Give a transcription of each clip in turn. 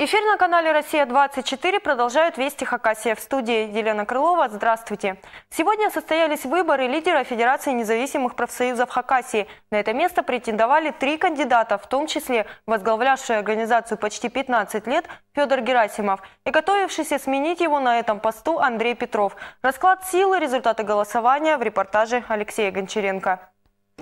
Эфир на канале «Россия-24» продолжают «Вести Хакасия». В студии Елена Крылова. Здравствуйте. Сегодня состоялись выборы лидера Федерации независимых профсоюзов Хакасии. На это место претендовали три кандидата, в том числе возглавлявший организацию почти 15 лет Федор Герасимов и готовившийся сменить его на этом посту Андрей Петров. Расклад силы, результаты голосования в репортаже Алексея Гончаренко.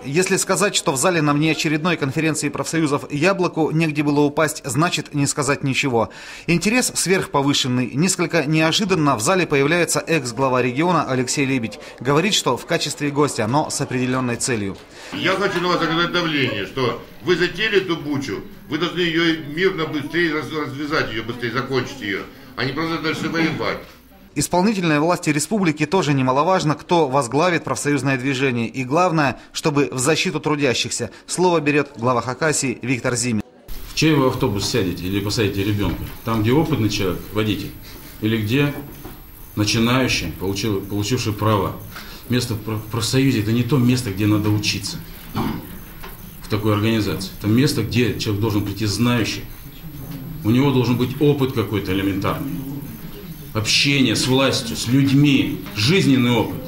Если сказать, что в зале на внеочередной конференции профсоюзов «Яблоку» негде было упасть, значит не сказать ничего. Интерес сверхповышенный. Несколько неожиданно в зале появляется экс-глава региона Алексей Лебедь. Говорит, что в качестве гостя, но с определенной целью. Я хочу на вас оказать давление, что вы затеяли эту бучу, вы должны ее мирно быстрее развязать, ее быстрее закончить ее, а не просто дальше воевать. Исполнительной власти республики тоже немаловажно, кто возглавит профсоюзное движение. И главное, чтобы в защиту трудящихся. Слово берет глава Хакасии Виктор Зимин. В чей вы автобус сядете или посадите ребенка? Там, где опытный человек, водитель? Или где начинающий, получил, получивший право? Место в профсоюзе – это не то место, где надо учиться в такой организации. Это место, где человек должен прийти знающий. У него должен быть опыт какой-то элементарный общение с властью, с людьми, жизненный опыт.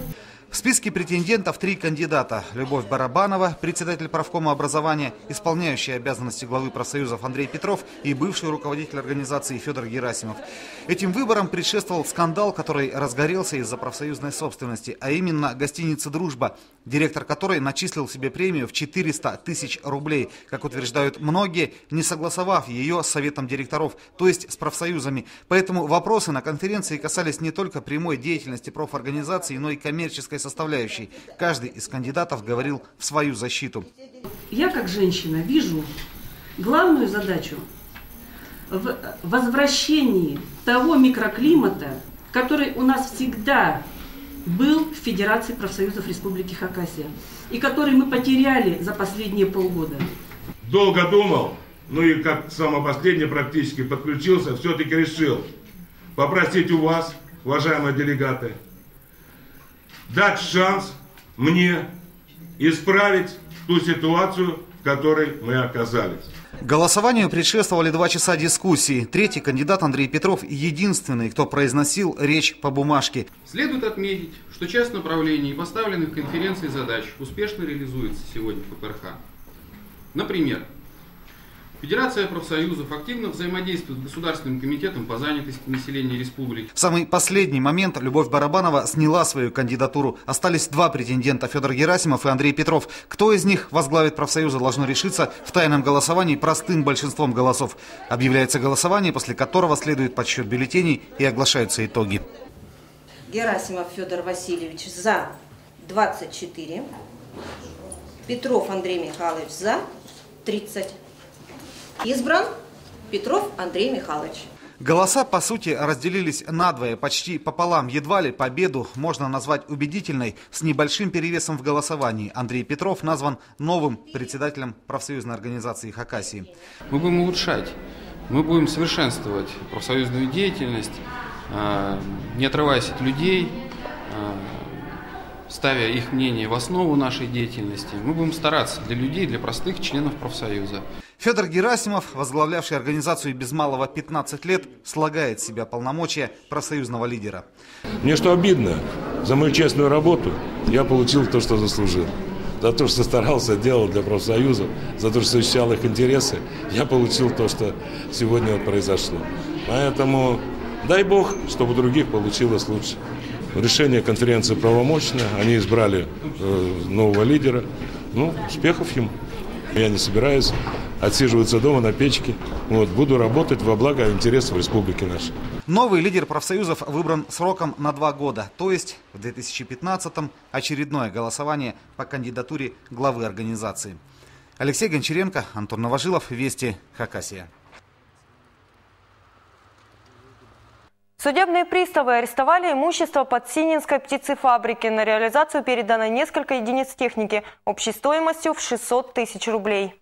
В списке претендентов три кандидата. Любовь Барабанова, председатель правкома образования, исполняющий обязанности главы профсоюзов Андрей Петров и бывший руководитель организации Федор Герасимов. Этим выборам предшествовал скандал, который разгорелся из-за профсоюзной собственности, а именно гостиница «Дружба», директор которой начислил себе премию в 400 тысяч рублей, как утверждают многие, не согласовав ее с советом директоров, то есть с профсоюзами. Поэтому вопросы на конференции касались не только прямой деятельности профорганизации, но и коммерческой человеческой составляющей. Каждый из кандидатов говорил в свою защиту. Я как женщина вижу главную задачу в возвращении того микроклимата, который у нас всегда был в Федерации профсоюзов Республики Хакасия и который мы потеряли за последние полгода. Долго думал, ну и как самое последнее практически подключился, все-таки решил попросить у вас, уважаемые делегаты, дать шанс мне исправить ту ситуацию, в которой мы оказались. Голосованию предшествовали два часа дискуссии. Третий кандидат Андрей Петров единственный, кто произносил речь по бумажке. Следует отметить, что часть направлений, поставленных в конференции задач, успешно реализуется сегодня в ППРХ. Например, Федерация профсоюзов активно взаимодействует с Государственным комитетом по занятости населения республики. В самый последний момент Любовь Барабанова сняла свою кандидатуру. Остались два претендента – Федор Герасимов и Андрей Петров. Кто из них возглавит профсоюзы, должно решиться в тайном голосовании простым большинством голосов. Объявляется голосование, после которого следует подсчет бюллетеней и оглашаются итоги. Герасимов Федор Васильевич за 24. Петров Андрей Михайлович за 30. Избран Петров Андрей Михайлович. Голоса, по сути, разделились надвое, почти пополам. Едва ли победу можно назвать убедительной, с небольшим перевесом в голосовании. Андрей Петров назван новым председателем профсоюзной организации Хакасии. Мы будем улучшать, мы будем совершенствовать профсоюзную деятельность, э, не отрываясь от людей, э, ставя их мнение в основу нашей деятельности. Мы будем стараться для людей, для простых членов профсоюза. Федор Герасимов, возглавлявший организацию без малого 15 лет, слагает себя полномочия профсоюзного лидера. Мне что обидно, за мою честную работу я получил то, что заслужил. За то, что старался, делал для профсоюзов, за то, что защищал их интересы, я получил то, что сегодня вот произошло. Поэтому дай Бог, чтобы у других получилось лучше. Решение конференции правомочное, они избрали э, нового лидера. Ну, успехов им. Я не собираюсь отсиживаться дома на печке. Вот, буду работать во благо интересов республики нашей. Новый лидер профсоюзов выбран сроком на два года, то есть в 2015-м очередное голосование по кандидатуре главы организации. Алексей Гончаренко, Антон Новожилов, Вести, Хакасия. Судебные приставы арестовали имущество под Сининской птицефабрики. На реализацию передано несколько единиц техники общей стоимостью в 600 тысяч рублей.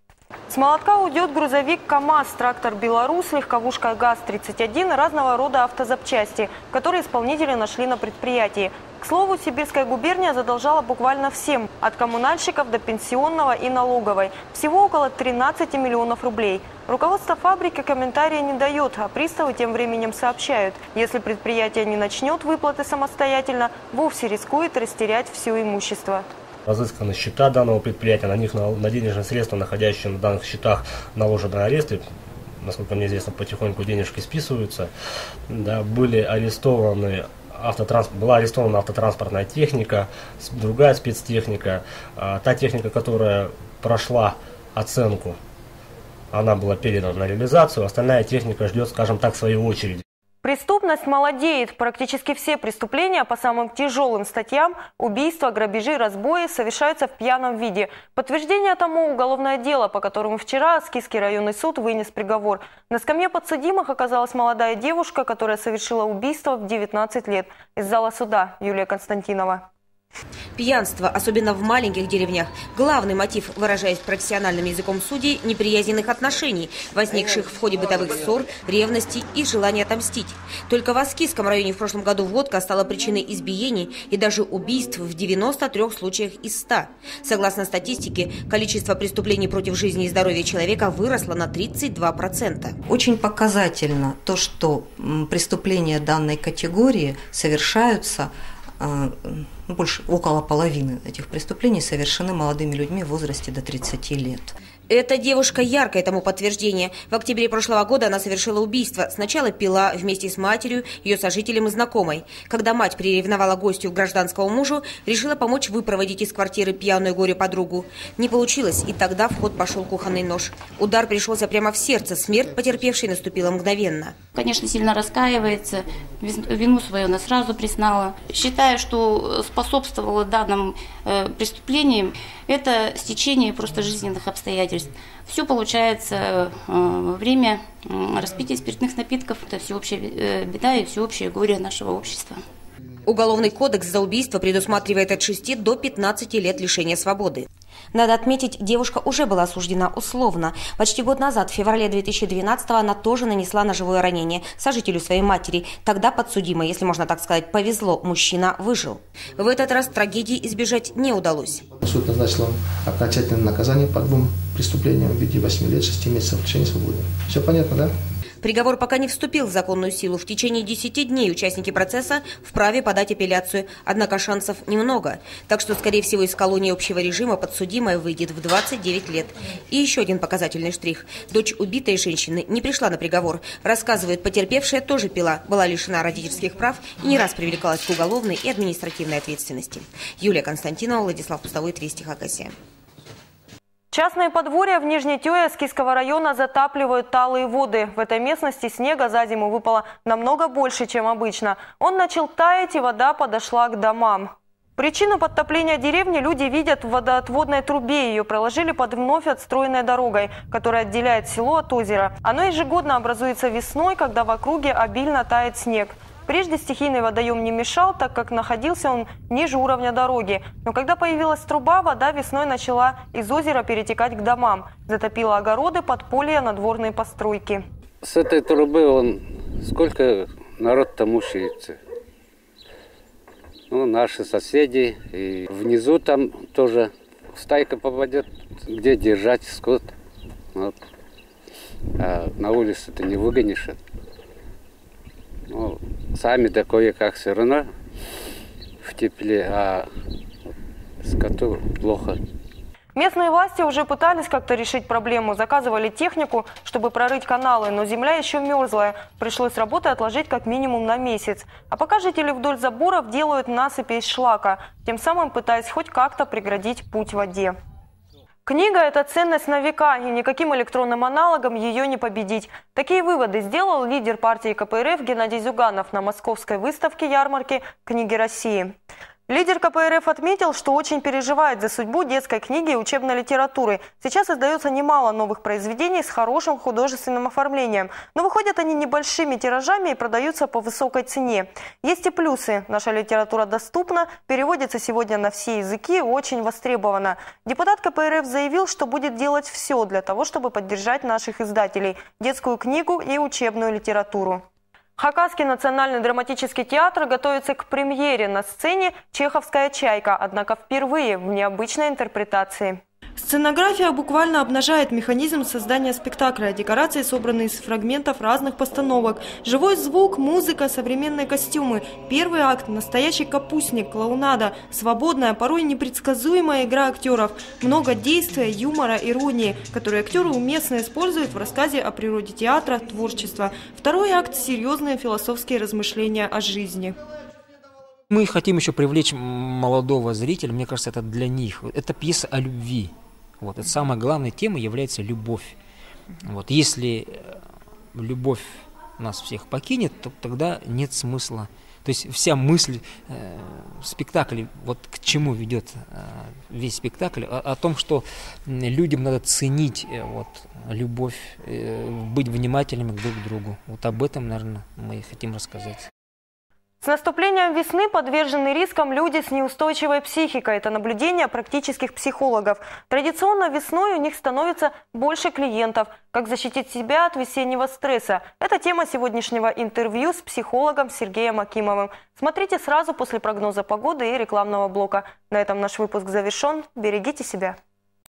С молотка уйдет грузовик КАМАЗ, трактор «Беларусь», легковушка ГАЗ-31 и разного рода автозапчасти, которые исполнители нашли на предприятии. К слову, Сибирская губерния задолжала буквально всем, от коммунальщиков до пенсионного и налоговой. Всего около 13 миллионов рублей. Руководство фабрики комментария не дает, а приставы тем временем сообщают, если предприятие не начнет выплаты самостоятельно, вовсе рискует растерять все имущество разысканы счета данного предприятия, на них на, на денежные средства, находящиеся на данных счетах, наложены аресты. Насколько мне известно, потихоньку денежки списываются. Да, были арестованы автотранс... была арестована автотранспортная техника, другая спецтехника. А, та техника, которая прошла оценку, она была передана на реализацию, остальная техника ждет, скажем так, своей очереди. Преступность молодеет. Практически все преступления по самым тяжелым статьям – убийства, грабежи, разбои – совершаются в пьяном виде. Подтверждение тому уголовное дело, по которому вчера Аскизский районный суд вынес приговор. На скамье подсудимых оказалась молодая девушка, которая совершила убийство в 19 лет. Из зала суда Юлия Константинова. Пьянство, особенно в маленьких деревнях, главный мотив, выражаясь профессиональным языком судей, неприязненных отношений, возникших в ходе бытовых ссор, ревности и желания отомстить. Только в Аскизском районе в прошлом году водка стала причиной избиений и даже убийств в 93 случаях из 100. Согласно статистике, количество преступлений против жизни и здоровья человека выросло на 32%. Очень показательно то, что преступления данной категории совершаются ну, больше около половины этих преступлений совершены молодыми людьми в возрасте до 30 лет. Эта девушка яркое тому подтверждение. В октябре прошлого года она совершила убийство. Сначала пила вместе с матерью, ее сожителем и знакомой. Когда мать приревновала гостю гражданского мужу, решила помочь выпроводить из квартиры пьяную горе-подругу. Не получилось, и тогда в ход пошел кухонный нож. Удар пришелся прямо в сердце. Смерть потерпевшей наступила мгновенно. Конечно, сильно раскаивается. Вину свою она сразу признала. Считаю, что способствовала данным э, преступлениям это стечение просто жизненных обстоятельств. Все получается э, во время распития спиртных напитков. Это всеобщая э, беда и всеобщее горе нашего общества. Уголовный кодекс за убийство предусматривает от 6 до 15 лет лишения свободы. Надо отметить, девушка уже была осуждена условно. Почти год назад, в феврале 2012 она тоже нанесла ножевое ранение сожителю своей матери. Тогда подсудимой, если можно так сказать, повезло, мужчина выжил. В этот раз трагедии избежать не удалось. Суд назначил окончательное наказание по двум преступлениям в виде 8 лет 6 месяцев лишения свободы. Все понятно, да? Приговор пока не вступил в законную силу. В течение 10 дней участники процесса вправе подать апелляцию, однако шансов немного. Так что, скорее всего, из колонии общего режима подсудимая выйдет в 29 лет. И еще один показательный штрих. Дочь убитой женщины не пришла на приговор. Рассказывает, потерпевшая тоже пила, была лишена родительских прав и не раз привлекалась к уголовной и административной ответственности. Юлия Константинова, Владислав Пустовой, Твести Хакасия. Частные подворья в Нижней Тюе Скийского района затапливают талые воды. В этой местности снега за зиму выпало намного больше, чем обычно. Он начал таять, и вода подошла к домам. Причину подтопления деревни люди видят в водоотводной трубе. Ее проложили под вновь отстроенной дорогой, которая отделяет село от озера. Оно ежегодно образуется весной, когда в округе обильно тает снег. Прежде стихийный водоем не мешал, так как находился он ниже уровня дороги. Но когда появилась труба, вода весной начала из озера перетекать к домам. Затопила огороды, подполья, надворные постройки. С этой трубы он сколько народ там мучается. Ну, наши соседи. И внизу там тоже стайка попадет, где держать скот. Вот. А на улице ты не выгонишь. Ну, сами такое как все равно в тепле, а скоту плохо. Местные власти уже пытались как-то решить проблему. Заказывали технику, чтобы прорыть каналы, но земля еще мерзлая. Пришлось работы отложить как минимум на месяц. А пока жители вдоль заборов делают насыпи из шлака, тем самым пытаясь хоть как-то преградить путь воде. Книга – это ценность на века, и никаким электронным аналогом ее не победить. Такие выводы сделал лидер партии КПРФ Геннадий Зюганов на московской выставке ярмарки «Книги России». Лидер КПРФ отметил, что очень переживает за судьбу детской книги и учебной литературы. Сейчас издается немало новых произведений с хорошим художественным оформлением, но выходят они небольшими тиражами и продаются по высокой цене. Есть и плюсы. Наша литература доступна, переводится сегодня на все языки и очень востребована. Депутат КПРФ заявил, что будет делать все для того, чтобы поддержать наших издателей – детскую книгу и учебную литературу. Хакасский национальный драматический театр готовится к премьере на сцене «Чеховская чайка», однако впервые в необычной интерпретации. Сценография буквально обнажает механизм создания спектакля. Декорации собраны из фрагментов разных постановок. Живой звук, музыка, современные костюмы. Первый акт – настоящий капустник, клоунада. Свободная, порой непредсказуемая игра актеров. Много действия, юмора, иронии, которые актеры уместно используют в рассказе о природе театра, творчества. Второй акт – серьезные философские размышления о жизни. Мы хотим еще привлечь молодого зрителя, мне кажется, это для них. Это пьеса о любви. Вот, это самая главная тема является любовь. Вот, если э, любовь нас всех покинет, то тогда нет смысла. То есть вся мысль э, спектакля, вот к чему ведет э, весь спектакль, о, о том, что людям надо ценить э, вот, любовь, э, быть внимательными друг к другу. Вот об этом, наверное, мы хотим рассказать. С наступлением весны подвержены рискам люди с неустойчивой психикой. Это наблюдение практических психологов. Традиционно весной у них становится больше клиентов. Как защитить себя от весеннего стресса? Это тема сегодняшнего интервью с психологом Сергеем Акимовым. Смотрите сразу после прогноза погоды и рекламного блока. На этом наш выпуск завершен. Берегите себя.